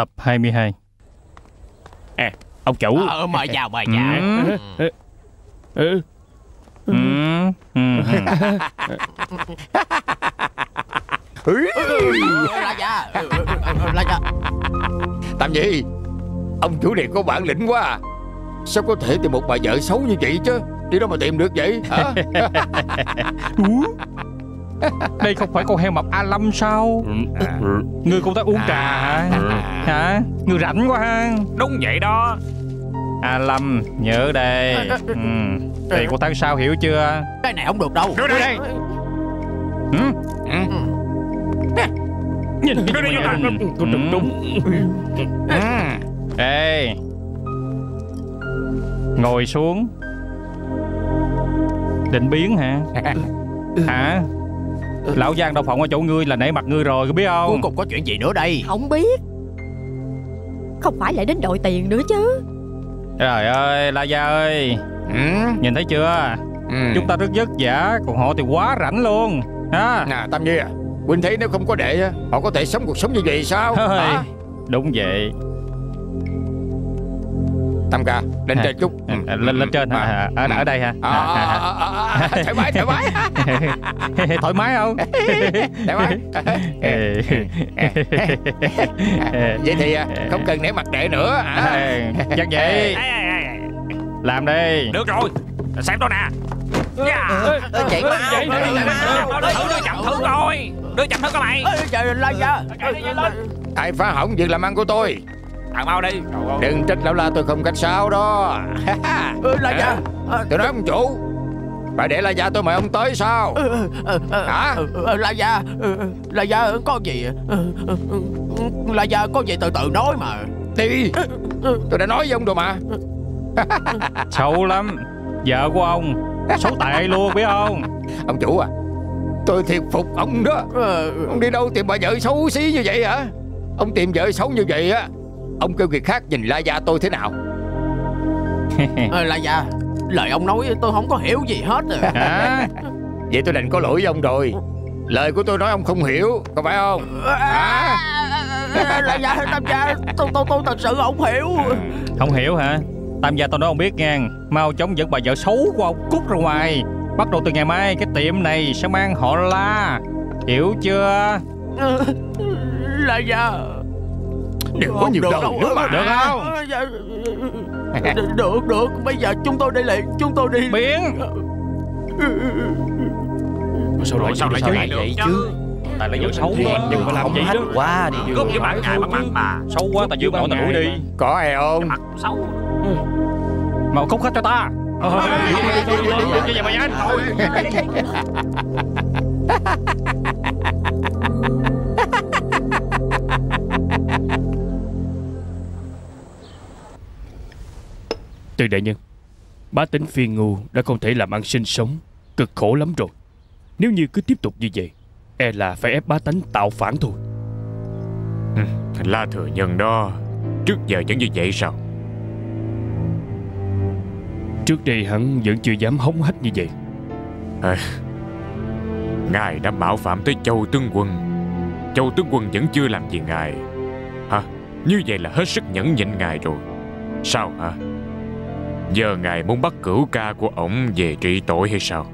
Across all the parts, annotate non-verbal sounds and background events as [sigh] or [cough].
Tập 22 À, ông chủ. Ờ, mời chào, mời chào. Ừ. Ừ. Ừ. Ừ. Gia, ừ, ừ, ừ, Nhi Ông chủ này có bản lĩnh quá à. Sao có thể tìm một bà vợ xấu như vậy chứ Đi đâu mà tìm được vậy hả? [laughs] Đây không phải con heo mập A Lâm sao? Ngươi cũng ta uống trà hả? Hả? Ngươi rảnh quá ha. Đúng vậy đó. A Lâm nhớ đây. Ừ. Tiền của tháng sau hiểu chưa? Cái này không được đâu. Đưa đây. ừ? Nhìn đưa đây cho ta. Con trùng trúng Ê. Ngồi xuống. Định biến hả? Hả Lão Giang đâu phòng ở chỗ ngươi là nể mặt ngươi rồi có biết Cuối không cùng có chuyện gì nữa đây? Không biết. Không phải lại đến đội tiền nữa chứ. Trời ơi La Gia ơi. Ừ? Nhìn thấy chưa? Ừ. Chúng ta rất vất vả Còn họ thì quá rảnh luôn. Ha? Nè Tam Nhi à Huynh thấy nếu không có đệ á, Họ có thể sống cuộc sống như vậy sao? Hả? Đúng vậy Tam ca lên À, trên chút. À, à, lên lên trên hả? À. à, ở, ở đây hả? À, à, à, à, à, à, thoải mái thoải mái. [laughs] Thoải mái không? [laughs] Thoải mái. Vậy thì à, không cần nể mặt đệ nữa Ê, chắc vậy. Làm đi. Được rồi. Xem tôi nè. Dạ. Chạy mau. Thử đưa chậm thử coi. Đưa chậm thử coi mày. Trời la gia. ai phá hỏng việc làm ăn của tôi Thằng mau đi. đừng trách lão la tôi không cách sao đó. Ê, La gia. Ờ, tôi nói ông chủ. Phải để la gia tôi mời ông tới sao? Ờ, ờ, ờ, Hả? La gia. La gia có gì? La gia có gì từ từ nói mà. đi. Tôi đã nói với ông rồi mà. [laughs] Xấu lắm. Vợ của ông. Xấu tệ luôn biết không? Ông chủ à tôi thiệt phục ông đó. Ông đi đâu tìm bà vợ xấu xí như vậy hả? Ông tìm vợ xấu như vậy á ông kêu người khác nhìn la gia tôi thế nào ờ, La gia. Lời ông nói tôi không có hiểu gì hết rồi. [laughs] hả vậy tôi đành có lỗi với ông rồi lời của tôi nói ông không hiểu có phải không À, La gia, Tam gia, tôi tôi tôi thật sự không hiểu. không hiểu hả tam gia tôi nói ông biết nha mau chóng dẫn bà vợ xấu của ông cút ra ngoài bắt đầu từ ngày mai cái tiệm này sẽ mang họ la hiểu chưa La gia. Đừng có nhiều lời nữa mà Được không? Được, được. Bây giờ chúng tôi đi liền, chúng tôi đi. biến Sao lại sao lại vậy vậy chứ? tại là vợ xấu mà đừng có làm vậy đó quá đi Cướp với bạn ngài bằng mặt mà. xấu quá ta giữ nổi ta đuổi đi có ai không Mặt xấu. mà cút hết cho ta Chứ vậy mà anh Từ đại nhân Bá tính phiên ngu đã không thể làm ăn sinh sống Cực khổ lắm rồi. Nếu như cứ tiếp tục như vậy E là phải ép bá tánh tạo phản thôi. La thừa nhân đó Trước giờ vẫn như vậy sao? Trước đây hắn vẫn chưa dám hống hách như vậy. Ngài đã mạo phạm tới Châu Tướng Quân. Châu Tướng Quân vẫn chưa làm gì ngài. Hả? Như vậy là hết sức nhẫn nhịn ngài rồi. Sao hả Giờ ngài muốn bắt cửu ca của ổng về trị tội hay sao?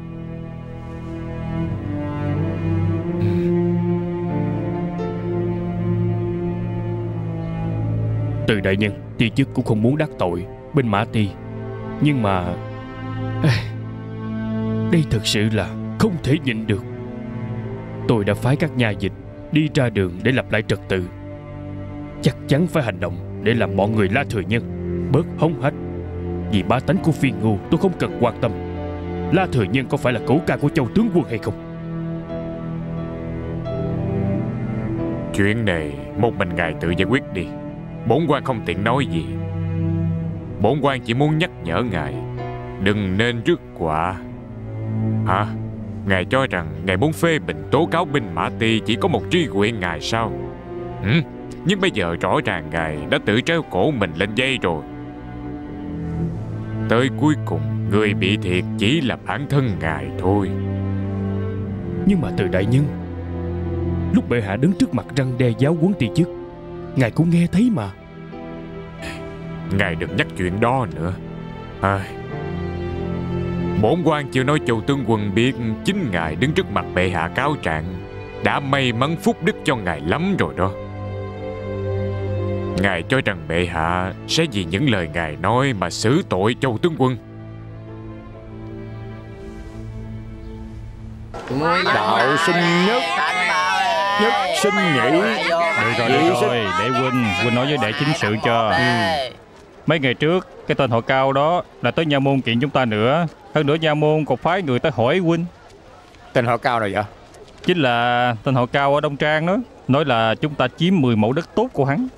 Từ đại nhân Ti chức cũng không muốn đắc tội Bên Mã Ti. Nhưng mà Đây thật sự là không thể nhịn được. Tôi đã phái các nhà dịch Đi ra đường để lập lại trật tự. Chắc chắn phải hành động Để làm mọi người la thừa nhân Bớt hống hách vì bá tánh của phi ngô, tôi không cần quan tâm. La thừa nhân có phải là cấu ca của châu tướng quân hay không? Chuyện này một mình ngài tự giải quyết đi. Bổn quan không tiện nói gì. Bổn quan chỉ muốn nhắc nhở ngài, Đừng nên rước quả. Hả? Ngài cho rằng ngài muốn phê bình tố cáo binh Mã Ti Chỉ có một tri huyện ngài sao? Ừ? Nhưng bây giờ rõ ràng ngài đã tự treo cổ mình lên dây rồi. Tới cuối cùng Người bị thiệt chỉ là bản thân ngài thôi. Nhưng mà từ đại nhân Lúc bệ hạ đứng trước mặt răng đe giáo huấn ti chức Ngài cũng nghe thấy mà. Ngài đừng nhắc chuyện đó nữa. Ai... Bổn quan chưa nói châu tướng quân biết Chính ngài đứng trước mặt bệ hạ cáo trạng Đã may mắn phúc đức cho ngài lắm rồi đó Ngài cho rằng bệ hạ Sẽ vì những lời ngài nói Mà xử tội châu tướng quân Đạo sinh nhất Nhất sinh nhị Được rồi, được rồi, để Huynh, Huynh nói với đệ chính sự cho. Mấy ngày trước, cái tên họ cao đó là tới nha môn kiện chúng ta nữa. Hơn nữa nha môn còn phái người tới hỏi Huynh. Tên họ cao rồi vậy Chính là tên họ cao ở Đông Trang đó. Nói là chúng ta chiếm 10 mẫu đất tốt của hắn.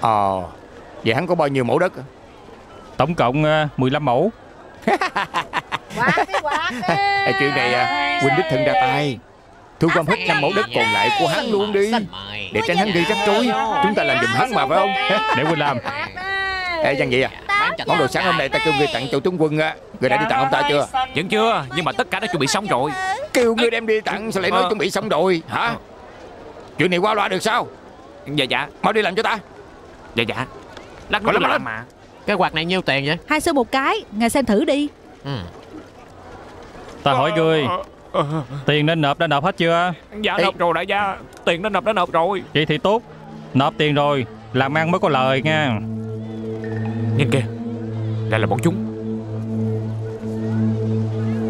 Ờ Vậy hắn có bao nhiêu mẫu đất Tổng cộng à, 15 mẫu. Ê, Chuyện này à, Huynh đích thân ra tay Thu gom hết năm mẫu đất còn lại của hắn luôn đi. Để tránh hắn gây rắc rối Chúng ta làm giùm hắn mà phải không? Để Huynh làm. Ê Giang vậy à Món đồ sáng hôm nay ta kêu người tặng châu tướng quân á. Người đã đi tặng ông ta chưa? Vẫn chưa Nhưng mà tất cả đã chuẩn bị xong rồi. Kêu người đem đi tặng sao lại nói Ờ. chuẩn bị xong rồi hả? Chuyện này qua loa được sao? Dạ dạ. Mau đi làm cho ta Dạ dạ Lát nữa làm mà Cái quạt này nhiêu tiền vậy Hai xu một cái Ngài xem thử đi ừ. Ta hỏi ngươi, tiền nên nộp đã nộp hết chưa? Dạ Ê. nộp rồi đại gia Tiền đã nộp đã nộp rồi Vậy thì tốt. Nộp tiền rồi, làm ăn mới có lời nha. Nhìn kìa Lại là bọn chúng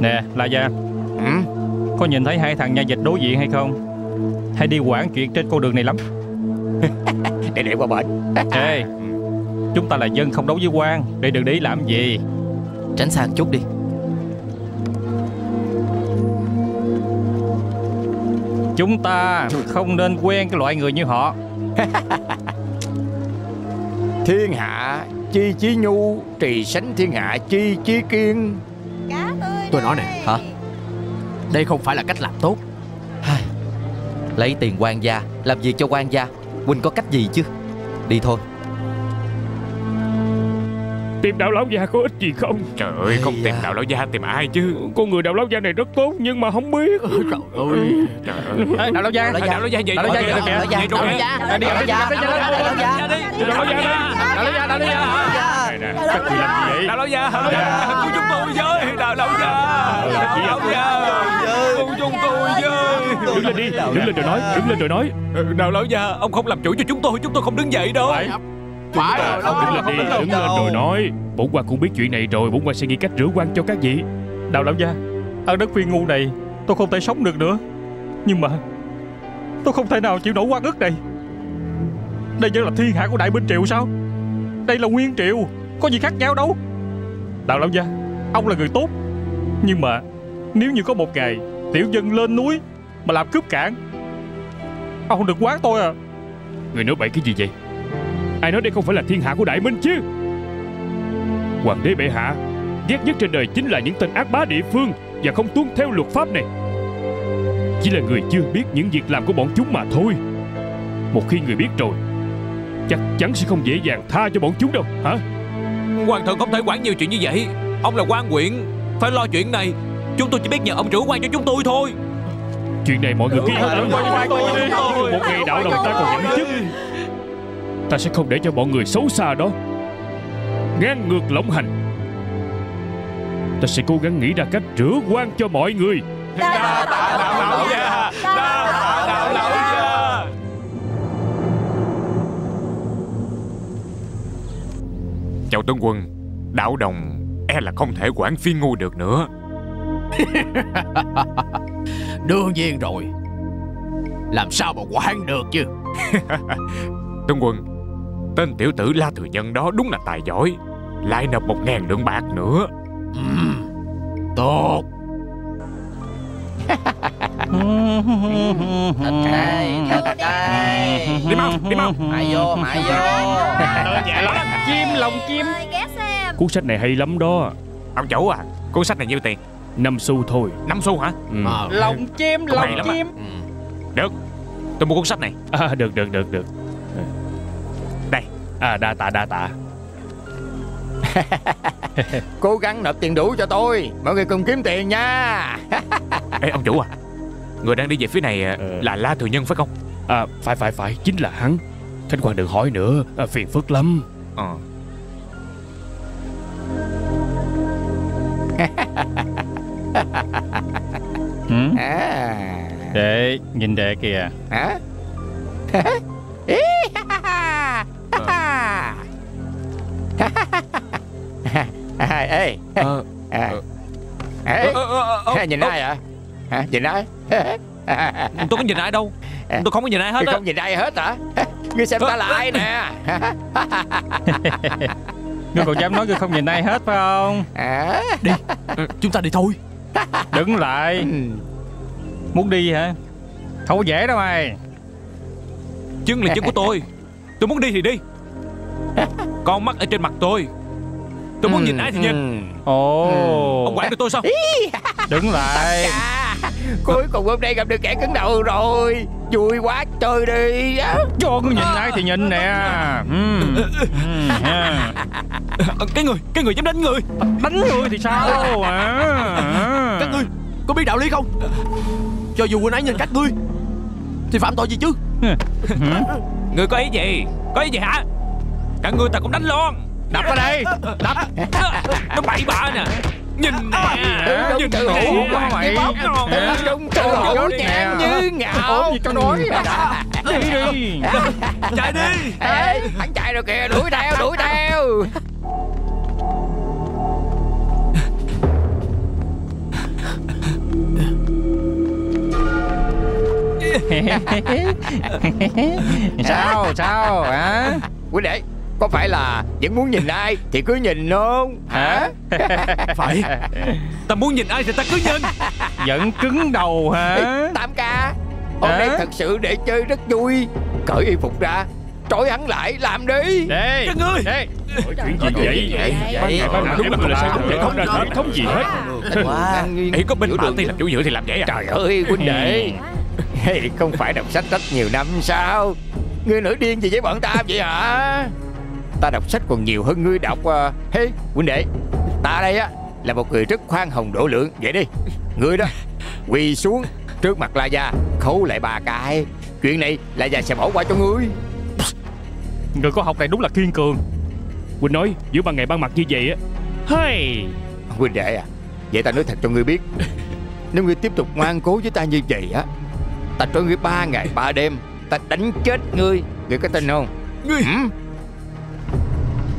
Nè, La Gia, ừ? có nhìn thấy hai thằng nhà dịch đối diện hay không? Hay đi quản chuyện trên con đường này lắm. [laughs] Để để qua bệnh [laughs] Ê, chúng ta là dân không đấu với quan, để đừng để ý làm gì. Tránh xa một chút đi. Chúng ta không nên quen cái loại người như họ. [laughs] Thiên hạ chi chí nhu Trì sánh thiên hạ chi chí kiên. Tôi nói nè Hả? Đây không phải là cách làm tốt. Lấy tiền quan gia Làm việc cho quan gia Huynh có cách gì chứ Đi thôi Tìm đạo lão già có ích gì không Trời ơi không tìm đạo lão gia tìm ai chứ Con người đạo lão già này rất tốt Nhưng mà không biết Trời ơi Trời ơi Đạo Lão Gia, Đạo Đạo lão gia vậy Đạo lão gia. Đạo lão gia. Đạo lão gia. À, đi, đi, đi, đi, đi, đi, Đạo lão gia Dạ đi. Đạo Lão Gia, Đạo Lão Gia, Đạo Lão Gia. Nè Các người làm gì vậy? Đạo lão gia Cứu chúng tôi với Đạo lão gia Đạo lão gia Cứu chúng tôi với Đứng lên đi Đứng lên rồi nói Đứng lên rồi nói Đạo lão gia Ông không làm chủ cho chúng tôi Chúng tôi không đứng dậy đâu Phải. Phải rồi Đứng lên đi đâu. Đứng lên rồi nói Bổn quan cũng biết chuyện này rồi Bổn quan sẽ nghĩ cách rửa quan cho các vị Đạo Lão Gia, ở đất phi ngu này, tôi không thể sống được nữa. Nhưng mà, tôi không thể nào chịu nổi quan ức này. Đây vẫn là thiên hạ của Đại Minh Triều sao? Đây là Nguyên Triều, có gì khác nhau đâu. Đạo Lão Gia, ông là người tốt. Nhưng mà, nếu như có một ngày, tiểu dân lên núi mà làm cướp cản, ông đừng quán tôi à. Người nói bậy cái gì vậy? Ai nói đây không phải là thiên hạ của Đại Minh chứ? Hoàng đế bệ hạ Ghét nhất trên đời chính là những tên ác bá địa phương Và không tuân theo luật pháp này. Chỉ là người chưa biết những việc làm của bọn chúng mà thôi. Một khi người biết rồi Chắc chắn sẽ không dễ dàng tha cho bọn chúng đâu Hả? Hoàng thượng không thể quản nhiều chuyện như vậy. Ông là quan huyện Phải lo chuyện này. Chúng tôi chỉ biết nhờ ông rửa quan cho chúng tôi thôi Chuyện này mọi người cứ yên đi. Một ngày đạo đồng ta còn nhận chức Ta sẽ không để cho bọn người xấu xa đó Ngang ngược lộng hành Ta sẽ cố gắng nghĩ ra cách rửa quan cho mọi người Đa tạ đạo lão gia Đa tạ đạo lão gia Chào tướng quân Đạo đồng e là không thể quản phi ngu được nữa Đương nhiên rồi. Làm sao mà quản được chứ? [laughs] Tướng quân Tên tiểu tử La Thừa Nhân đó đúng là tài giỏi Lại nộp một ngàn lượng bạc nữa. Ừm, Tốt. Thật đây Thật đây Đi mau đi mau. Mại vô Mại vô. Chim lòng chim. Cuốn sách này hay lắm đó. Ông chủ à Cuốn sách này nhiêu tiền Năm xu thôi. Năm xu hả? Ừ. Ờ, lòng chim lòng chim. ừm. Tôi mua cuốn sách này. À, Được được được được. Đây. À đa tạ đa tạ. [laughs] Cố gắng nộp tiền đủ cho tôi. Mọi người cùng kiếm tiền nha. [laughs] Ê ông chủ à. Người đang đi về phía này à, Ờ. là La Thừa Nhân phải không? À phải phải phải. Chính là hắn. Khánh Quang đừng hỏi nữa. À, Phiền phức lắm. Ờ ừ? À. Đệ nhìn đệ kìa Hả? [laughs] À, [laughs] Ê, Ờ à. Ờ, Ê, ờ, ờ, ờ, nhìn ờ, ai hả? Hả? Nhìn ai? Tôi có nhìn ai đâu Tôi không có nhìn ai hết á không nhìn ai hết hả? Ngươi xem ta là ai nè? Ngươi còn dám nói ngươi không nhìn ai hết phải không À. Chúng ta đi thôi Đứng lại. Ừ. Muốn đi hả? Không có dễ đâu mày. Chân là chân của tôi. Tôi muốn đi thì đi. [laughs] Con mắt ở trên mặt tôi. Tôi muốn nhìn ai thì nhìn. Ừ. Ồ. Ông quản được tôi sao? Đứng lại. Cuối cùng hôm nay gặp được kẻ cứng đầu rồi Vui quá chơi đi Cho ngươi nhìn ai thì nhìn nè. Ừ. Ừ, ha. Ờ, Cái người Cái người dám đánh người. Đánh ngươi thì sao? À. Các ngươi có biết đạo lý không? Cho dù huynh ấy nhìn các ngươi Thì phạm tội gì chứ? Người có ý gì? Có ý gì hả? Cả người ta cũng đánh luôn. Đập vào đây. Đập. [laughs] Nó bậy bạ nè Nhìn nè Ừ, Nhìn hủ quá mày. Đi nhàn nè. như ngạo Ủa gì cho nói Đi đi Chạy đi Ê, hắn chạy rồi kìa đuổi theo đuổi theo Sao sao hả Quý đệ Có phải là vẫn muốn nhìn ai Thì cứ nhìn không Hả? [laughs] Phải. Ta muốn nhìn ai thì ta cứ nhìn. Vẫn cứng đầu hả? Tam ca Hôm nay Hả? thật sự để chơi rất vui. Cởi y phục ra Trói hắn lại làm đi. Đây Các ngươi Đây Chuyện gì vậy? Vậy? Ban mặt là sao không thể không ra thể thống gì hết. Quá. Ý có bên Mã Ti làm chủ giữa thì làm vậy à? Trời ơi huynh đệ. Hey, Không phải đọc sách rất nhiều năm sao? Ngươi nổi điên gì với bọn ta vậy hả Ta đọc sách còn nhiều hơn ngươi đọc à. Hey huynh đệ. Ta đây á là một người rất khoan hồng độ lượng Vậy đi. Ngươi đó Quỳ xuống trước mặt La Gia Khấu lại ba cái. Chuyện này La Gia sẽ bỏ qua cho ngươi. Người có học này đúng là kiên cường. Quỳnh nói giữa ban ngày ban mặt như vậy á Hay Huynh đệ à Vậy ta nói thật cho ngươi biết. Nếu ngươi tiếp tục ngoan cố với ta như vậy á Ta cho ngươi ba ngày ba đêm Ta đánh chết ngươi. Ngươi có tin không? Ngươi! Hử?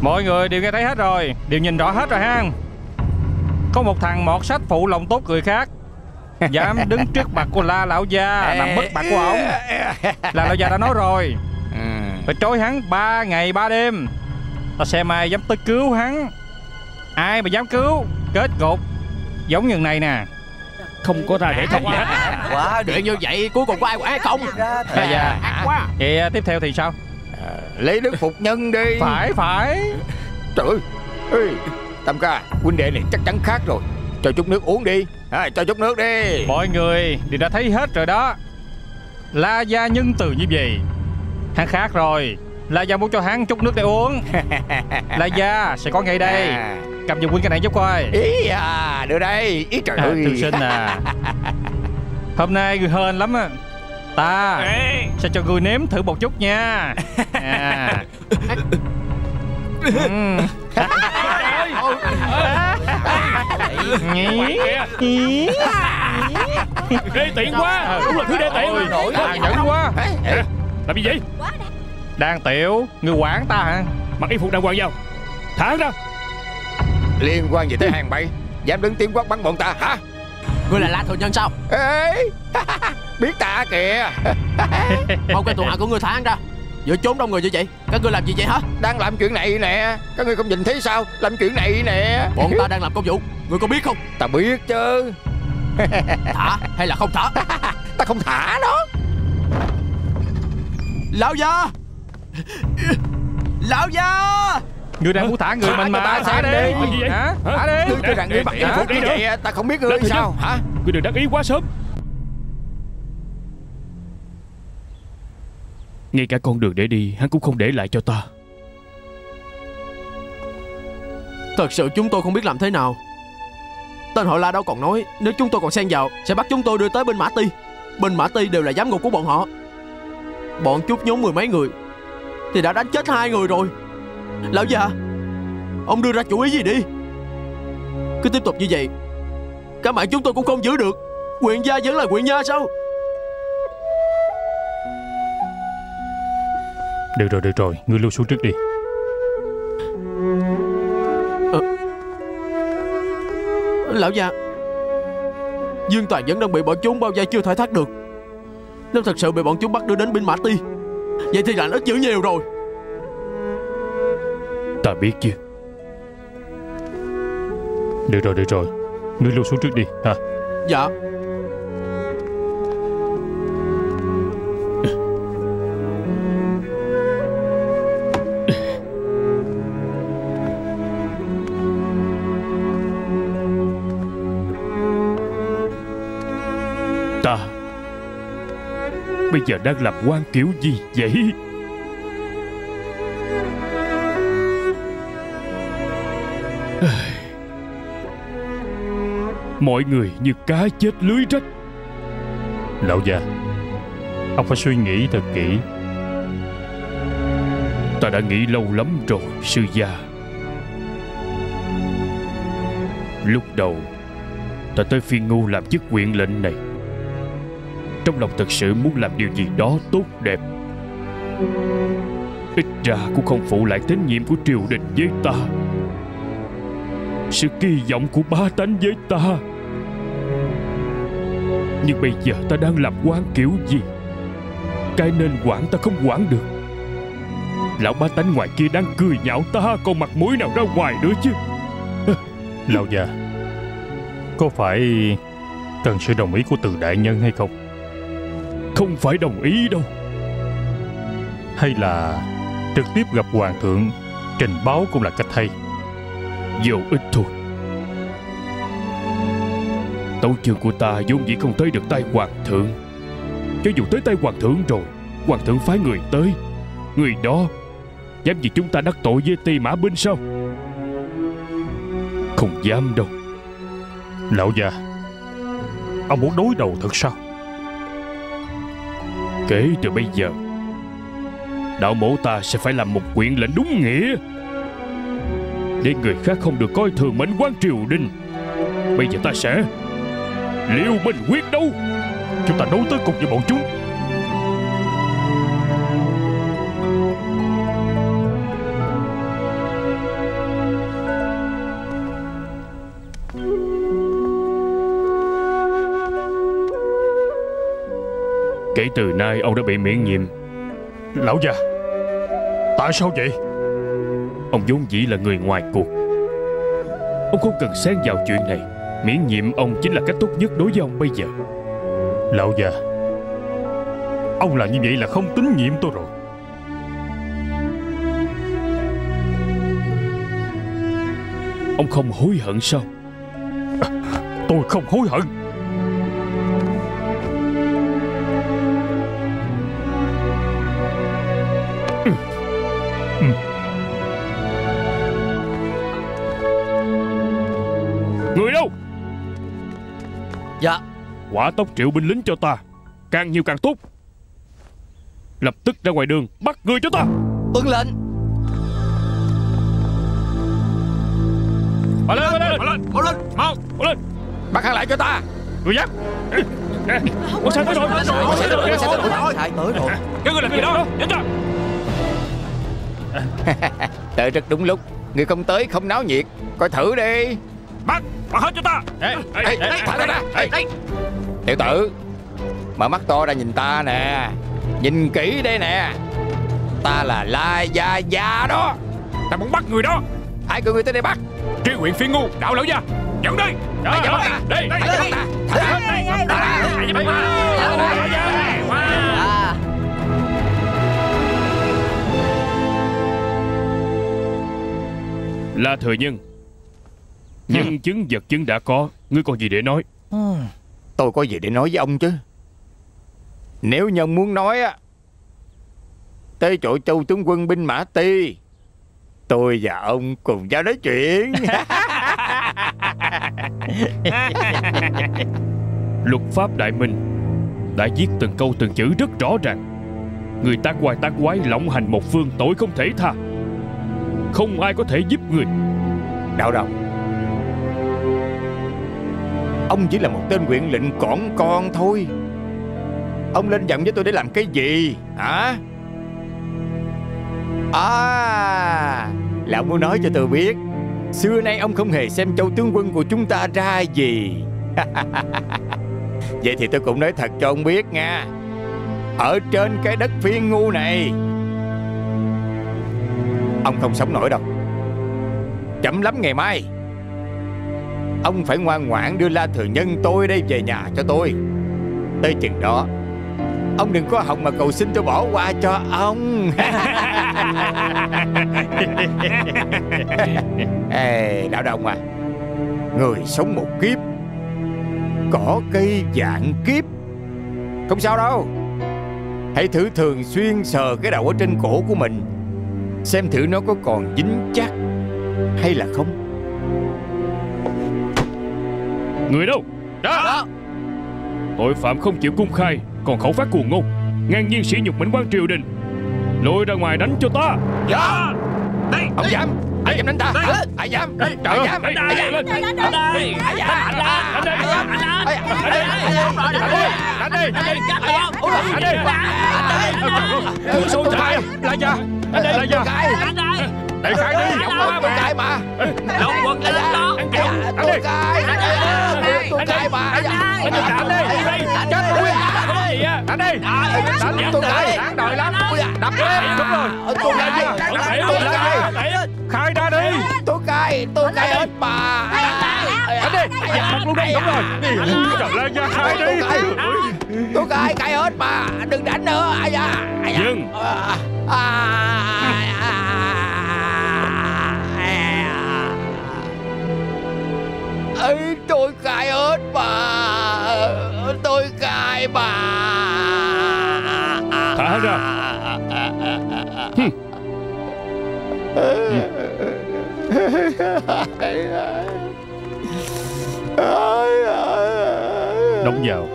Mọi người đều nghe thấy hết rồi Đều nhìn rõ hết rồi ha. Có một thằng mọt sách phụ lòng tốt người khác. [laughs] Dám đứng trước mặt của La Lão Gia Làm mất mặt của ổng La Lão Gia đã nói rồi. Ừ. Phải trói hắn ba ngày ba đêm. Ta xem ai dám tới cứu hắn. Ai mà dám cứu? Kết cục. Giống như này nè. Không có ra để thống gì hết Quá Chuyện như vậy cuối cùng có ai quản hay không Ác quá. Vậy à, tiếp theo thì sao Lấy đức phục nhân đi. Phải phải. Trời ơi Ê, Tam ca Huynh đệ này chắc chắn khác rồi. Cho chút nước uống đi. À, Cho chút nước đi. Mọi người đều đã thấy hết rồi đó. La Gia nhân từ như vậy Hắn khác rồi. La Gia muốn cho hắn chút nước để uống. [laughs] La Gia sẽ có ngay đây. À, Cầm giùm Quynh cái này giúp coi. Ý à Đưa đây. Ý trời à, ơi. Thư sinh à. [laughs] Hôm nay người hên lắm á Ta. Ê. Sẽ cho người nếm thử một chút nha. À. Đê tiện quá. Đúng là thứ đê tiện. Ôi, tàn nhẫn quá. Ê, Làm gì vậy? Đang tiểu Người quản ta hả? Mặc y phục đàng hoàng vào. Thả ra. Liên quan gì tới hàng bay Dám đứng tiếng quát bắn bọn ta hả? Ngươi là La Thừa Nhân sao? Ê [laughs] Biết ta kìa. Mau cái tù hạ của ngươi thả hắn ra. Giữa trốn đông người như vậy Các ngươi làm gì vậy hả? Đang làm chuyện này nè Các ngươi không nhìn thấy sao? Làm chuyện này nè. Bọn ta đang làm công vụ Ngươi có biết không? Ta biết chứ. [laughs] Thả hay là không thả? [laughs] Ta không thả nó. Lão gia! Lão gia! Người đang muốn thả người mình mà ta Thả xem đi? Hả? Thả đi Ngươi cho rằng ngươi mặc y Hả? phục như vậy? Ta không biết ngươi sao hả? Ngươi đừng đắc ý quá sớm Ngay cả con đường để đi, Hắn cũng không để lại cho ta. Thật sự chúng tôi không biết làm thế nào. Tên họ La đâu còn nói, Nếu chúng tôi còn xen vào, Sẽ bắt chúng tôi đưa tới bên Mã Ti. Bên Mã Ti đều là giám ngục của bọn họ. Bọn chút nhóm mười mấy người, Thì đã đánh chết hai người rồi. Lão già, Ông đưa ra chủ ý gì đi? Cứ tiếp tục như vậy, Cả mạng chúng tôi cũng không giữ được. Quyền gia vẫn là quyền gia sao? Được rồi, được rồi, ngươi lưu xuống trước đi. Lão già Dương Toàn vẫn đang bị bọn chúng bao vây chưa thể thoát được. Nếu thật sự bị bọn chúng bắt đưa đến binh mã ti Vậy thì lạnh ít dữ nhiều rồi. Ta biết chứ. Được rồi, được rồi. Ngươi lưu xuống trước đi ha. Dạ Bây giờ đang làm quan kiểu gì vậy? Mọi người như cá chết lưới rách. Lão già, Ông phải suy nghĩ thật kỹ. Ta đã nghĩ lâu lắm rồi, sư gia. Lúc đầu, Ta tới phiên ngu làm chức quyền lệnh này. Trong lòng thật sự muốn làm điều gì đó tốt, đẹp. Ít ra cũng không phụ lại tín nhiệm của triều đình với ta. Sự kỳ vọng của ba tánh với ta. Nhưng bây giờ ta đang làm quan kiểu gì? Cái nên quản ta không quản được. Lão ba tánh ngoài kia đang cười nhạo ta, Còn mặt mũi nào ra ngoài nữa chứ? Lão già, Có phải Cần sự đồng ý của từ đại nhân hay không? Không phải đồng ý đâu. Hay là Trực tiếp gặp hoàng thượng Trình báo cũng là cách hay. Vô ích thôi. Tấu chương của ta vốn dĩ không tới được tay hoàng thượng. Cho dù tới tay hoàng thượng rồi Hoàng thượng phái người tới. Người đó Dám gì chúng ta đắc tội với tỳ mã binh sao? Không dám đâu. Lão già Ông muốn đối đầu thật sao Kể từ bây giờ. Đạo mẫu ta sẽ phải làm một quyển lệnh đúng nghĩa. Để người khác không được coi thường mệnh quan triều đình, Bây giờ ta sẽ Liêu mình quyết đấu. Chúng ta đấu tới cùng với bọn chúng. Kể từ nay ông đã bị miễn nhiệm. Lão già Tại sao vậy? Ông vốn dĩ là người ngoài cuộc. Ông không cần xen vào chuyện này. Miễn nhiệm ông chính là cách tốt nhất đối với ông bây giờ. Lão già Ông làm như vậy là không tín nhiệm tôi rồi. Ông không hối hận sao? À, tôi không hối hận. Quả tốc triệu binh lính cho ta. Càng nhiều càng tốt. Lập tức ra ngoài đường Bắt người cho ta. Tuân lệnh. Bỏ lên, bỏ lên, bỏ lên, Mau lên. Mau, bỏ lên. Bắt hắn lại cho ta. Người dắt Ủa sao tới rồi? Sai tới rồi. Cái người làm gì đó, nhanh cho [laughs] Tới rất đúng lúc. Người không tới không náo nhiệt. Coi thử đi Bắt, bắt hết cho ta Ê, ê, thả ra ra Ê. Tiểu tử Mở mắt to ra nhìn ta nè Nhìn kỹ đây nè Ta là La Gia Gia đó Ta muốn bắt người đó Ai kêu người tới đây bắt Tri huyện phiên ngu, đạo lão gia Dẫn đi Đi, dẫn ta Thả ra à, Là thừa nhân Nhân chứng vật chứng đã có. Ngươi còn gì để nói? Tôi có gì để nói với ông chứ? Nếu nhân muốn nói á Tới chỗ châu tướng quân binh mã ti Tôi và ông cùng nhau nói chuyện. [laughs] Luật pháp Đại Minh Đã viết từng câu từng chữ rất rõ ràng. Người tác quái tác quái lộng hành một phương tội không thể tha. Không ai có thể giúp người. Đạo đồng Ông chỉ là một tên huyện lệnh cỏn con thôi. Ông lên giọng với tôi để làm cái gì? Hả? À Là ông muốn nói cho tôi biết, Xưa nay ông không hề xem châu tướng quân của chúng ta ra gì. [laughs] Vậy thì tôi cũng nói thật cho ông biết nha. Ở trên cái đất phiên ngu này, Ông không sống nổi đâu. Chậm lắm ngày mai. Ông phải ngoan ngoãn đưa La Thừa Nhân tôi đây về nhà cho tôi. Tới chừng đó Ông đừng có hòng mà cầu xin tôi bỏ qua cho ông. [laughs] Ê, Đạo Đồng à Người sống một kiếp Cỏ cây dạng kiếp. Không sao đâu. Hãy thử thường xuyên sờ cái đầu ở trên cổ của mình Xem thử nó có còn dính chắc Hay là không. Người đâu Đó Tội phạm không chịu cung khai Còn khẩu phát cuồng ngôn Ngang nhiên sỉ nhục mệnh quan triều đình Lôi ra ngoài đánh cho ta Dạ Đây Ông dám Ai dám đánh ta? Ai dám. Ai dám. Ai dám. Ai dám Ai dám Ai dám Đánh Ai dám Ai dám Ai dám Đánh đi Đánh đi Đánh đi xô chạy Lại ra Lại ra Để khai đi Tôi cãi mà Lộn quần lên đó Tôi cãi Tôi cãi mà Đánh đi. Đánh đi. Chết tôi Đánh đi. Đánh tôi cãi Đáng đợi lắm. Đập đi. Đúng rồi. Tôi cãi Tôi cãi Khai ra đi. Tôi cãi Tôi cãi hết mà Đánh đi Mặt luôn đi Đúng rồi Trời lên ra khai đi. Tôi cãi cãi hết mà Đừng đánh nữa. Ai da. Ai da. Dừng tôi cài hết mà tôi cài mà Thả ra. Hừm. Đóng vào.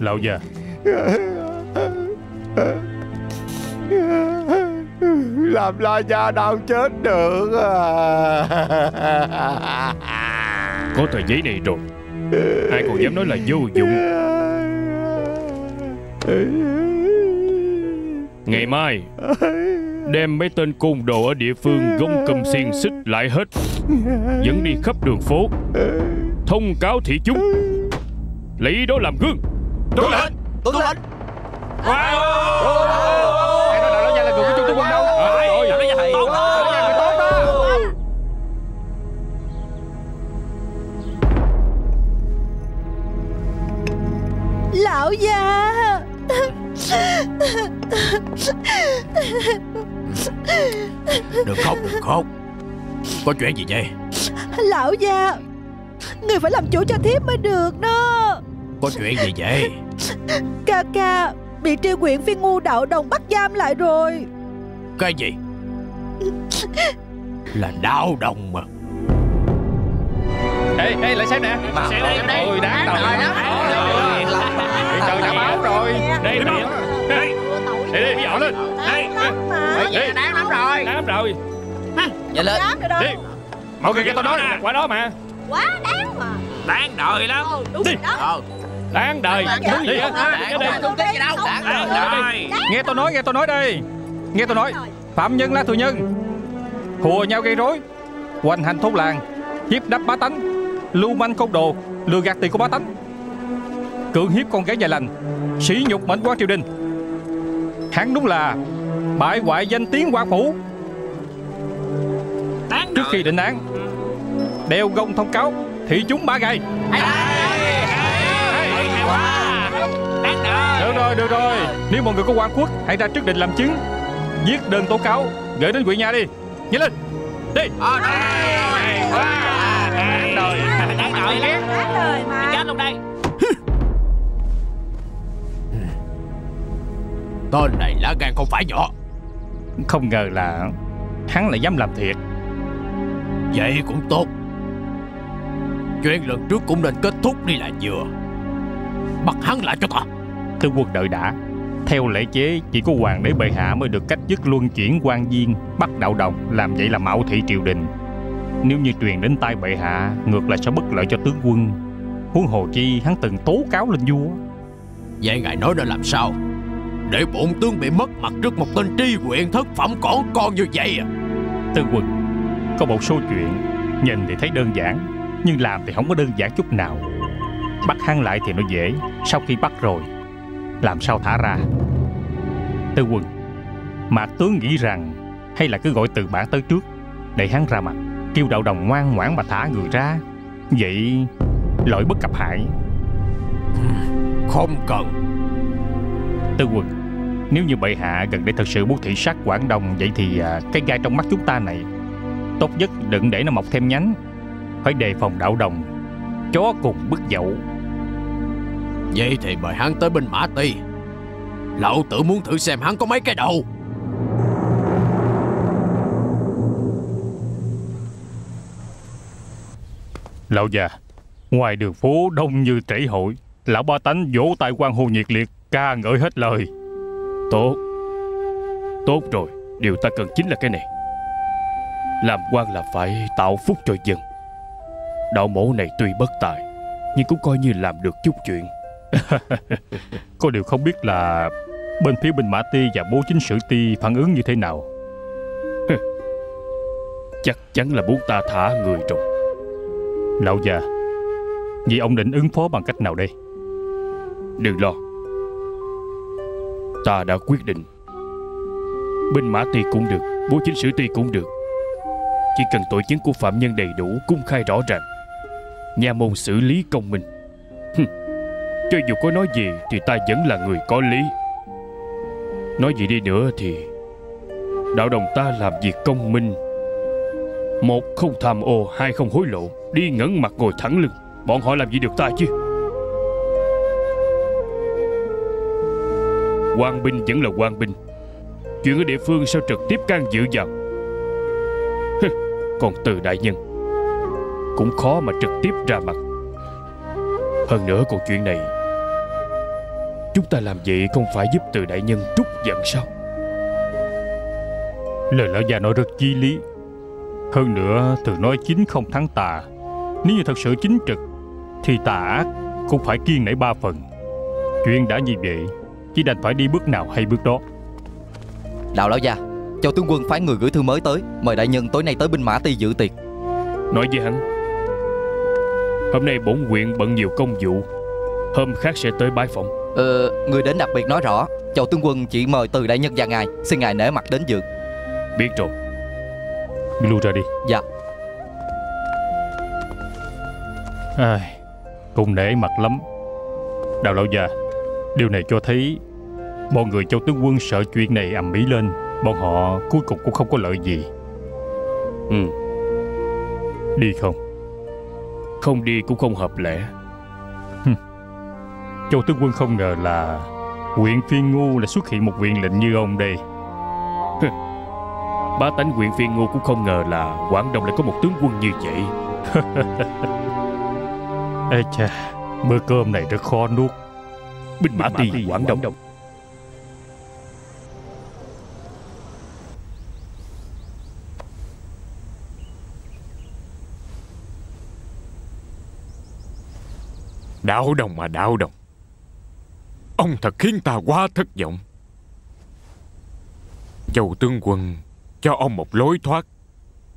Lão già làm la gia đâu chết được à. Có tờ giấy này rồi. Ai còn dám nói là vô dụng? Ngày mai Đem mấy tên côn đồ ở địa phương gông cầm xiên xích lại hết. Dẫn đi khắp đường phố Thông cáo thị chúng. Lấy đó làm gương. Đúng lệnh Tôi lệnh Ai nói đạo gia là người của trung tướng quân đâu rồi. Đạo gia tốt đó Đạo gia người tốt đó Lão già. Đừng khóc đừng khóc. Có chuyện gì vậy? Lão già Người phải làm chủ cho thiếp mới được đó. Có chuyện gì vậy? Ca ca Bị tri huyện phi ngu đạo đồng bắt giam lại rồi. Cái gì? Là đau đồng mà. Ê, ê, lại xem nè. Xem đây Ôi, đáng đời lắm. Trời đã báo rồi. Đây Đây Đây đây dọn lên. Đây Đây Đáng lắm rồi. Đáng lắm rồi. Nhanh lên. Đi. Mọi người nghe tôi nói quả đó mà. Quá đáng mà. Đáng đời lắm. Ờ, đúng Đi. rồi đó Đáng đời. Cái đây Không biết gì đâu. Đáng đời. Nghe tôi nói, nghe tôi nói đây. Nghe tôi nói. Phạm nhân La Thừa Nhân. Hùa nhau gây rối. Hoành hành thôn làng. Hiếp đắp bá tánh. Lưu manh côn đồ. Lừa gạt tiền của bá tánh. Cưỡng hiếp con gái nhà lành. Sỉ nhục mệnh quan triều đình. Hắn đúng là Bại hoại danh tiếng quan phủ. Trước khi định án Đeo gông thông cáo Thị chúng ba ngày Đáng đời. Được rồi, được rồi. Nếu mọi người có quan quốc Hãy ra trước định làm chứng. Viết đơn tố cáo Gửi đến huyện nhà đi. Nhanh lên. Đi. Ờ đây Đáng đời. Đáng đời lắm. Đáng đời mà. Chết luôn đây. [laughs] Tên này lá gan không phải nhỏ Không ngờ là Hắn lại dám làm thiệt. Vậy cũng tốt. Chuyện lần trước cũng nên kết thúc đi là vừa Bắt hắn lại cho ta. Tướng quân đợi đã Theo lễ chế chỉ có hoàng đế bệ hạ mới được cách chức luân chuyển quan viên Bắt đạo đồng làm vậy là mạo thị triều đình. Nếu như truyền đến tay bệ hạ Ngược lại sẽ bất lợi cho tướng quân. Huống hồ chi hắn từng tố cáo lên vua. Vậy ngài nói nên làm sao? Để bổn tướng bị mất mặt trước một tên tri huyện thất phẩm còn con như vậy à? Tướng quân Có một số chuyện Nhìn thì thấy đơn giản Nhưng làm thì không có đơn giản chút nào Bắt hắn lại thì nó dễ Sau khi bắt rồi Làm sao thả ra? Tư quân Mạc tướng nghĩ rằng Hay là cứ gọi từ bản tới trước Để hắn ra mặt Kêu đạo đồng ngoan ngoãn mà thả người ra? Vậy Lợi bất cập hại. Không cần. Tư quân Nếu như bệ hạ gần đây thật sự muốn thị sát Quảng Đông Vậy thì à, cái gai trong mắt chúng ta này Tốt nhất đừng để nó mọc thêm nhánh. Phải đề phòng đạo đồng Chó cùng bức dậu Vậy thì mời hắn tới bên mã ti. Lão tử muốn thử xem hắn có mấy cái đầu. Lão già, Ngoài đường phố đông như trễ hội, Lão ba tánh vỗ tay quan hô nhiệt liệt, Ca ngợi hết lời. Tốt. Tốt rồi, Điều ta cần chính là cái này. Làm quan là phải tạo phúc cho dân. Đạo mẫu này tuy bất tài, Nhưng cũng coi như làm được chút chuyện. [laughs] Có điều không biết là Bên phía binh mã ti và bố chính sử ti Phản ứng như thế nào. [laughs] Chắc chắn là muốn ta thả người rồi. Lão già Vậy ông định ứng phó bằng cách nào đây? Đừng lo. Ta đã quyết định. Binh mã ti cũng được Bố chính sử ti cũng được. Chỉ cần tội chứng của phạm nhân đầy đủ Cung khai rõ ràng. Nhà môn xử lý công minh. Cho dù có nói gì Thì ta vẫn là người có lý. Nói gì đi nữa thì Đạo đồng ta làm việc công minh. Một không tham ô, Hai không hối lộ, Đi ngẩn mặt ngồi thẳng lưng. Bọn họ làm gì được ta chứ? Quan binh vẫn là quan binh. Chuyện ở địa phương sao trực tiếp can dự vào? Còn từ đại nhân, Cũng khó mà trực tiếp ra mặt. Hơn nữa, còn chuyện này Chúng ta làm vậy không phải giúp từ đại nhân trút giận sao? Lời lão già nói rất chí lý. Hơn nữa thường nói chính không thắng tà. Nếu như thật sự chính trực Thì tà ác cũng phải kiên nể ba phần. Chuyện đã như vậy Chỉ đành phải đi bước nào hay bước đó. Đạo lão gia Châu tướng quân phái người gửi thư mới tới Mời đại nhân tối nay tới binh mã ti dự tiệc Nói với hắn Hôm nay bổn huyện bận nhiều công vụ Hôm khác sẽ tới bái phỏng Ờ, người đến đặc biệt nói rõ Châu tướng quân chỉ mời từ đại nhân và ngài Xin ngài nể mặt đến dự. Biết rồi. Lui ra đi. Dạ. Ai, Cũng nể mặt lắm. Đào lão già Điều này cho thấy Bọn người châu tướng quân sợ chuyện này ầm ĩ lên. Bọn họ cuối cùng cũng không có lợi gì. Ừ. Đi không? Không đi cũng không hợp lẽ Châu tướng quân không ngờ là Huyện Phiên Ngu lại xuất hiện một viện lệnh như ông đây. Bá tánh huyện phiên ngô cũng không ngờ là Quảng Đông lại có một tướng quân như vậy. [laughs] Ê cha Bữa cơm này rất khó nuốt. Binh mã ti Quảng Đông Đạo đồng. Mà đạo đồng Ông thật khiến ta quá thất vọng. Châu tướng quân Cho ông một lối thoát.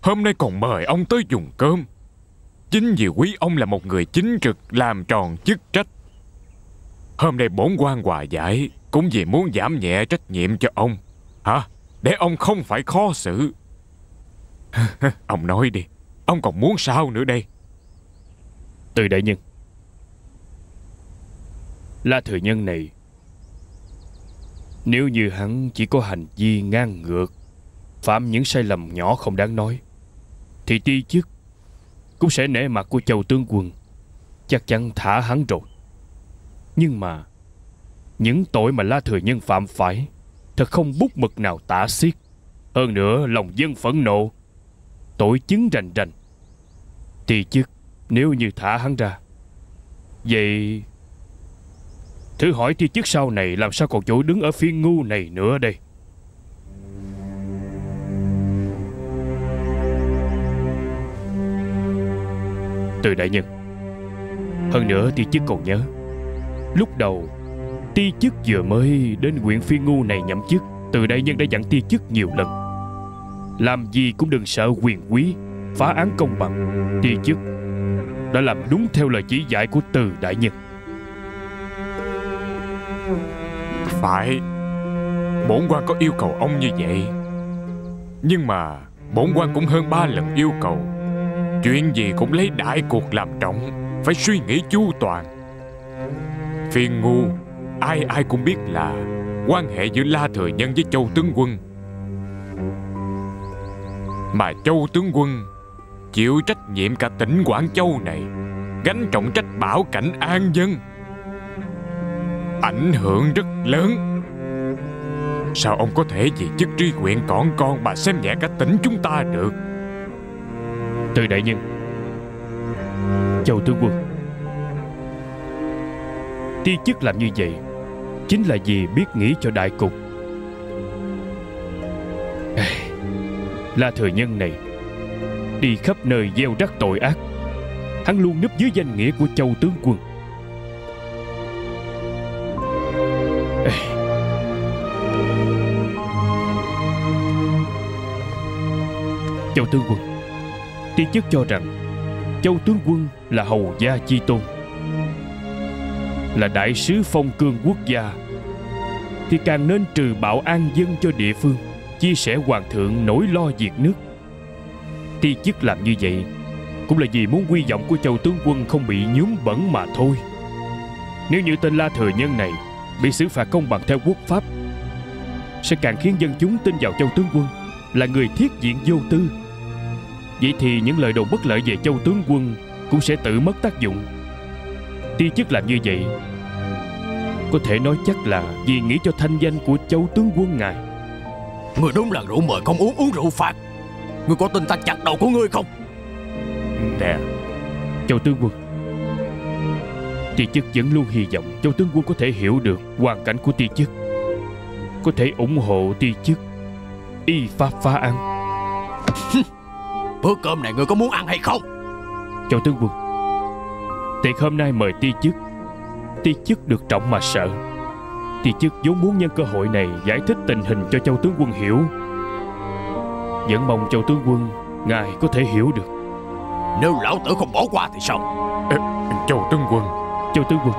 Hôm nay còn mời ông tới dùng cơm. Chính vì quý ông là một người chính trực, Làm tròn chức trách. Hôm nay bổn quan hòa giải, Cũng vì muốn giảm nhẹ trách nhiệm cho ông. Hả? Để ông không phải khó xử. [laughs] Ông nói đi, Ông còn muốn sao nữa đây? Từ đại nhân La thừa nhân này, Nếu như hắn chỉ có hành vi ngang ngược, Phạm những sai lầm nhỏ không đáng nói, Thì ti chức Cũng sẽ nể mặt của châu tướng quân, Chắc chắn thả hắn rồi. Nhưng mà, Những tội mà La thừa nhân phạm phải Thật không bút mực nào tả xiết. Hơn nữa, lòng dân phẫn nộ, Tội chứng rành rành. Ti chức Nếu như thả hắn ra, Vậy Thử hỏi ti chức sau này Làm sao còn chỗ đứng ở phía ngu này nữa đây? Từ đại nhân, Hơn nữa ti chức còn nhớ, Lúc đầu Ti chức vừa mới đến huyện phi ngu này nhậm chức, Từ đại nhân đã dặn ti chức nhiều lần. Làm gì cũng đừng sợ quyền quý, Phá án công bằng Ti chức Đã làm đúng theo lời chỉ dạy của từ đại nhân. Phải. Bổn quan có yêu cầu ông như vậy. Nhưng mà Bổn quan cũng hơn ba lần yêu cầu. Chuyện gì cũng lấy đại cuộc làm trọng, Phải suy nghĩ chu toàn. Phiền ngu, Ai ai cũng biết là Quan hệ giữa La Thừa Nhân với Châu Tướng Quân. Mà Châu Tướng Quân Chịu trách nhiệm cả tỉnh Quảng Châu này, Gánh trọng trách bảo cảnh an dân. Ảnh hưởng rất lớn. Sao ông có thể vì chức tri huyện còn con Mà xem nhẹ cả tỉnh chúng ta được? Từ đại nhân, Châu tướng quân Ti chức làm như vậy Chính là vì biết nghĩ cho đại cục. La thừa nhân này, Đi khắp nơi gieo rắc tội ác, Hắn luôn núp dưới danh nghĩa của châu tướng quân. Châu tướng quân. Tri chức cho rằng, Châu tướng quân là hầu gia chi tôn. Là đại sứ phong cương quốc gia. Thì càng nên trừ bạo an dân cho địa phương Chia sẻ hoàng thượng nỗi lo diệt nước. Tri chức làm như vậy, Cũng là vì muốn quy vọng của châu tướng quân không bị nhúm bẩn mà thôi. Nếu như tên La Thừa Nhân này Bị xử phạt công bằng theo quốc pháp, Sẽ càng khiến dân chúng tin vào châu tướng quân. Là người thiết diện vô tư. Vậy thì những lời đồn bất lợi về châu tướng quân Cũng sẽ tự mất tác dụng. Ti chức làm như vậy Có thể nói chắc là Vì nghĩ cho thanh danh của châu tướng quân ngài. Người đúng là rượu mời không uống uống rượu phạt. Người có tin ta chặt đầu của ngươi không? Nè Châu tướng quân. Ti chức vẫn luôn hy vọng Châu tướng quân có thể hiểu được hoàn cảnh của ti chức. Có thể ủng hộ ti chức Y pháp phá án Bữa cơm này ngươi có muốn ăn hay không? Châu tướng quân Tiệc hôm nay mời ti chức. Ti chức được trọng mà sợ. Ti chức vốn muốn nhân cơ hội này Giải thích tình hình cho châu tướng quân hiểu. Vẫn mong châu tướng quân Ngài có thể hiểu được. Nếu lão tử không bỏ qua thì sao? Châu tướng quân. Châu tướng quân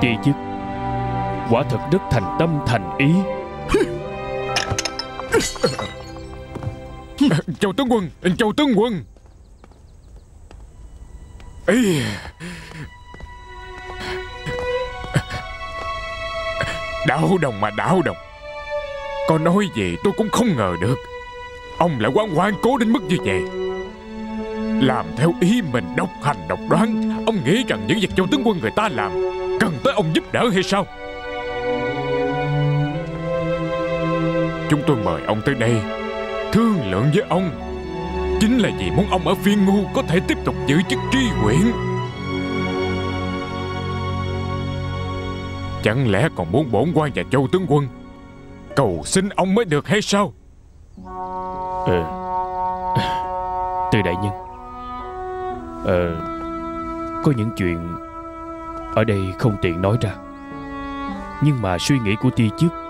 Ti chức Quả thật rất thành tâm thành ý Châu tướng quân Châu tướng quân. Ê. Đảo đồng mà đảo đồng. Có nói gì tôi cũng không ngờ được. Ông lại quan quan cố đến mức như vậy. Làm theo ý mình độc hành độc đoán, Ông nghĩ rằng những việc châu tướng quân người ta làm Cần tới ông giúp đỡ hay sao? Chúng tôi mời ông tới đây. Thương lượng với ông. Chính là vì muốn ông ở phiên ngu Có thể tiếp tục giữ chức tri huyện. Chẳng lẽ còn muốn bổn quan và châu tướng quân? Cầu xin ông mới được hay sao? Ờ. Từ đại nhân. Ờ Có những chuyện Ở đây không tiện nói ra. Nhưng mà suy nghĩ của ti chức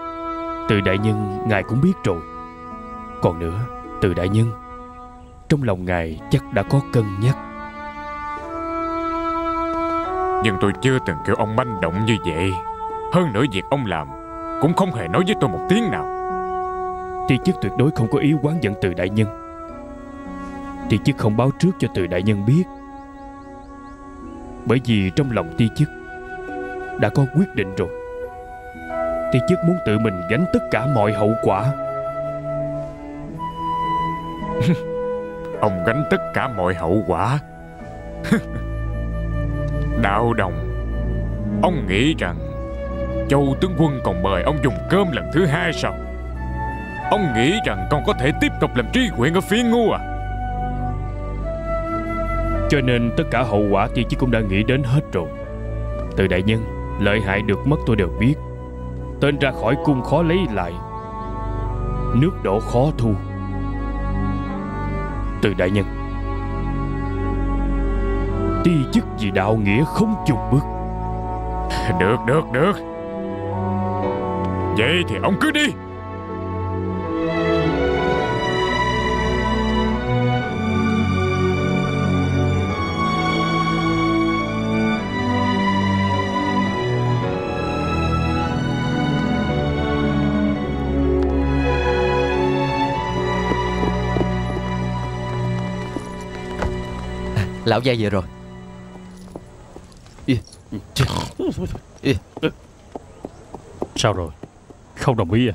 từ đại nhân ngài cũng biết rồi. Còn nữa Từ đại nhân Trong lòng ngài chắc đã có cân nhắc. Nhưng tôi chưa từng kêu ông manh động như vậy. Hơn nữa việc ông làm Cũng không hề nói với tôi một tiếng nào. Ti chức tuyệt đối không có ý quán giận từ đại nhân. Ti chức không báo trước cho từ đại nhân biết. Bởi vì trong lòng ti chức Đã có quyết định rồi Ti chức muốn tự mình gánh tất cả mọi hậu quả. [laughs] Ông gánh tất cả mọi hậu quả. [laughs] Đạo đồng Ông nghĩ rằng Châu tướng quân còn mời ông dùng cơm lần thứ hai sao? Ông nghĩ rằng con có thể tiếp tục làm tri huyện ở phía ngu à? Cho nên tất cả hậu quả thì chứ cũng đã nghĩ đến hết rồi. Từ đại nhân Lợi hại được mất tôi đều biết Tên ra khỏi cung khó lấy lại. Nước đổ khó thu. Từ đại nhân, Ti chức vì đạo nghĩa không chùng bước. Được được được. Vậy thì ông cứ đi. Lão gia về rồi. Sao rồi? Không đồng ý à?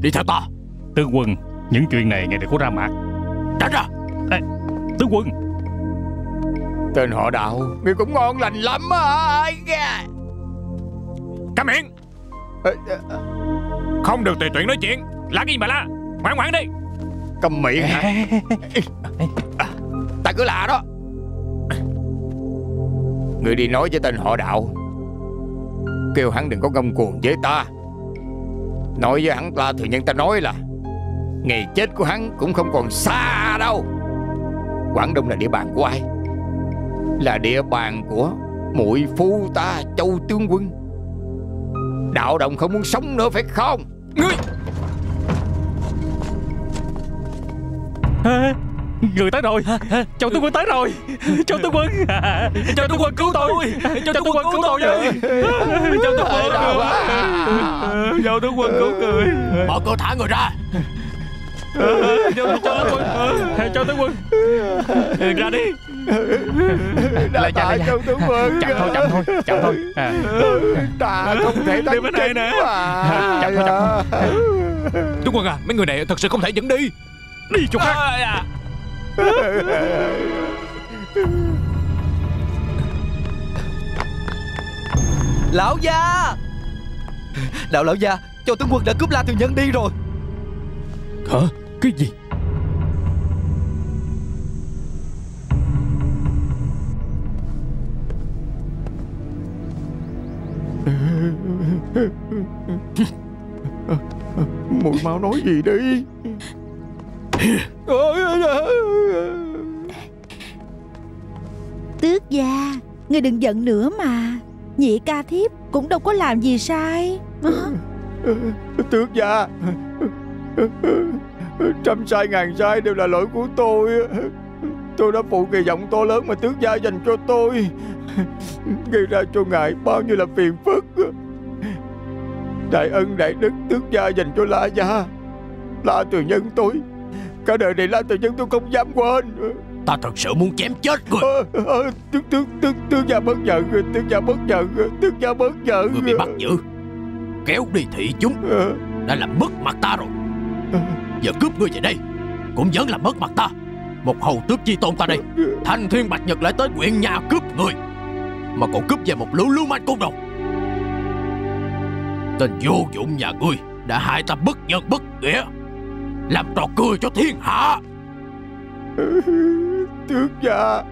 Đi theo ta. Tướng quân Những chuyện này ngài đừng có ra mặt Tránh ra. Tướng quân Tên họ đạo Ngươi cũng ngon lành lắm á Câm miệng. Không được tùy tiện nói chuyện. Là cái gì mà la. Ngoan ngoãn đi. Cầm miệng hả? [laughs] À, Ta cứ lạ đó. Ngươi đi nói với tên họ đạo. Kêu hắn đừng có ngông cuồng với ta. Nói với hắn ta thì nhân ta nói là Ngày chết của hắn cũng không còn xa đâu. Quảng Đông là địa bàn của ai Là địa bàn của muội phu ta Châu Tướng Quân. Đạo đồng không muốn sống nữa phải không? Ngươi! Người tới rồi. Châu tướng quân tới rồi. Châu tướng quân. Châu tướng quân cứu tôi. Châu tướng quân cứu tôi với. Châu tướng quân quá. Châu tướng quân cứu người Mở cửa thả người ra Châu tướng quân. Châu tướng quân. Ra đi. Đã tạ Châu Tướng Quân. Chậm thôi chậm thôi Chậm thôi. À. Ta không thể đánh Đi bên này chính nè. Chậm thôi, chậm Tướng quân à Mấy người này thật sự không thể dẫn đi. Đi chỗ khác. À, Lão gia. Đạo lão gia Cho tướng quân đã cướp La Thừa Nhân đi rồi. Hả? Cái gì? Mùi mau nói gì đi Tước gia Ngươi đừng giận nữa mà Nhị ca thiếp cũng đâu có làm gì sai? Tước gia Trăm sai ngàn sai đều là lỗi của tôi. Tôi đã phụ kỳ vọng to lớn mà tước gia dành cho tôi. Gây ra cho ngài bao nhiêu là phiền phức. Đại ân đại đức tước gia dành cho La gia. La từ nhân tôi. Cả đời này La từ nhân tôi không dám quên. Ta thật sự muốn chém chết người. Ờ, ờ, Tước tước tước tước gia bất giận Tước gia bất giận Tước gia bất giận Người bị bắt giữ Kéo đi thị chúng. Ờ, Đã làm mất mặt ta rồi Giờ cướp ngươi về đây Cũng vẫn làm mất mặt ta. Một hầu tước chi tôn ta đây. Thanh thiên bạch nhật lại tới quyện nhà cướp người. Mà còn cướp về một lũ lưu manh côn đồ Tên vô dụng nhà ngươi Đã hại ta bất nhân bất nghĩa. Làm trò cười cho thiên hạ. Tước gia,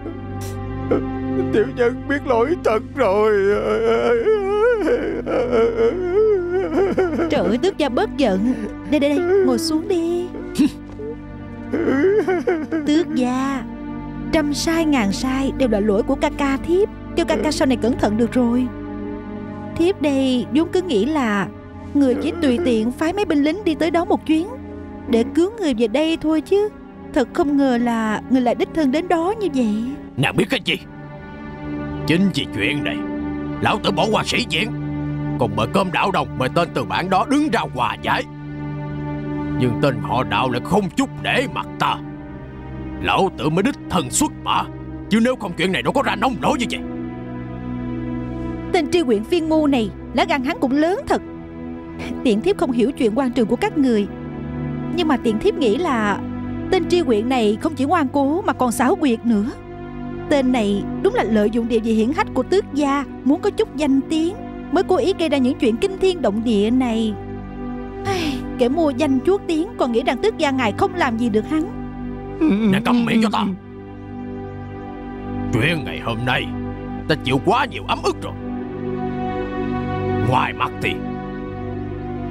Tiểu nhân biết lỗi thật rồi. Trời ơi, tước gia bớt giận. Đây đây đây, ngồi xuống đi. Tước gia Trăm sai, ngàn sai đều là lỗi của ca ca thiếp. Kêu ca ca sau này cẩn thận được rồi. Thiếp đây vốn cứ nghĩ là Người chỉ tùy tiện phái mấy binh lính đi tới đó một chuyến. Để cứu người về đây thôi chứ. Thật không ngờ là người lại đích thân đến đó như vậy. Nàng biết cái gì? Chính vì chuyện này, Lão tử bỏ qua sĩ diện. Còn mời cơm đạo đồng Mời tên từ bản đó đứng ra hòa giải. Nhưng tên họ đạo lại không chút để mặt ta. Lão tử mới đích thần xuất mã, Chứ nếu không chuyện này đâu có ra nông nổi như vậy. Tên tri huyện phiên ngu này, Lá gan hắn cũng lớn thật. Tiện thiếp không hiểu chuyện quan trường của các người. Nhưng mà tiện thiếp nghĩ là Tên tri huyện này không chỉ ngoan cố Mà còn xảo quyệt nữa. Tên này đúng là lợi dụng địa vị hiển hách của tước gia, Muốn có chút danh tiếng. Mới cố ý gây ra những chuyện kinh thiên động địa này. Ai, Kẻ mua danh chuốt tiếng Còn nghĩ rằng tước gia ngài không làm gì được hắn. Nè câm miệng cho ta. Chuyện ngày hôm nay Ta chịu quá nhiều ấm ức rồi. Ngoài mặt thì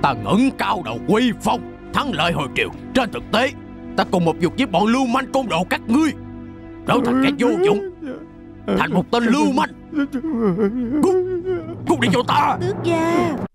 Ta ngẩng cao đầu quy phong Thắng lợi hồi triều. Trên thực tế Ta cùng một dục với bọn lưu manh côn đồ các ngươi. Trở thành kẻ vô dụng. Thành một tên lưu manh. Cút Cút đi cho ta. Tước gia